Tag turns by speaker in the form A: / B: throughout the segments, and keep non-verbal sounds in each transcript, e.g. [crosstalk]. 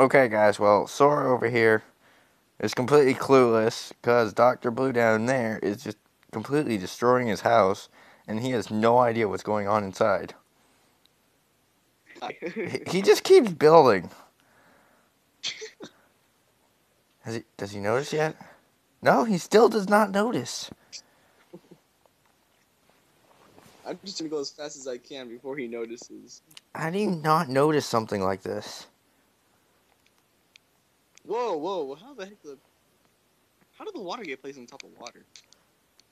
A: Okay, guys, well, Sora over here is completely clueless because Dr. Blue down there is just completely destroying his house and he has no idea what's going on inside. He- he [laughs] just keeps building. Has he, does he notice yet? No, he still does not notice.
B: I'm just gonna go as fast as I can before he notices.
A: How do you not notice something like this?
B: Whoa, whoa! How the heck the? How did the water get placed on top of water?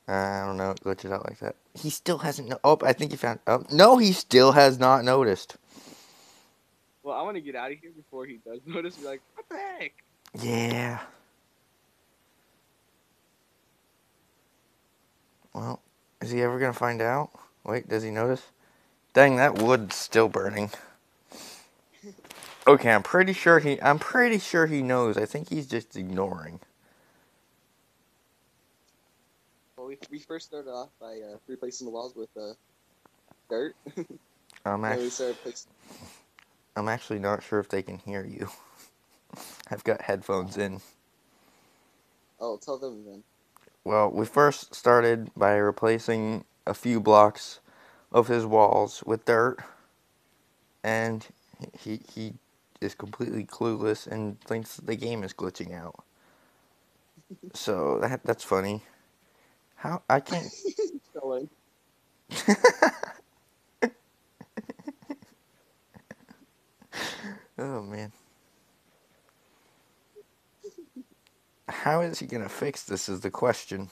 A: I don't know. It glitches out like that. He still hasn't. No- oh, I think he found. Oh, no, he still has not noticed.
B: Well, I want to get out of here before he does [laughs] notice. Be like, what the heck?
A: Yeah. Well, is he ever gonna find out? Wait, does he notice? Dang, that wood's still burning. Okay, I'm pretty sure he. I'm pretty sure he knows. I think he's just ignoring.
B: Well, we, we first started off by uh, replacing the walls with uh, dirt. [laughs]
A: I'm actually. I'm actually not sure if they can hear you. [laughs] I've got headphones in.
B: Oh, tell them then.
A: Well, we first started by replacing a few blocks of his walls with dirt, and he he is completely clueless and thinks the game is glitching out. So that that's funny. How I can't. [laughs] [laughs] Oh man. How is he gonna fix this? Is the question.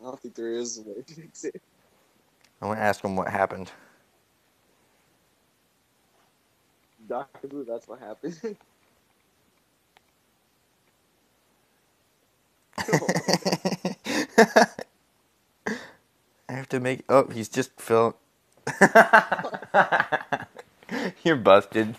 B: I don't think there is a way to fix it.
A: I'm gonna ask him what happened.
B: Doctor Blue, that's what happened. [laughs] [laughs]
A: I have to make. Oh, he's just fill. [laughs] You're busted.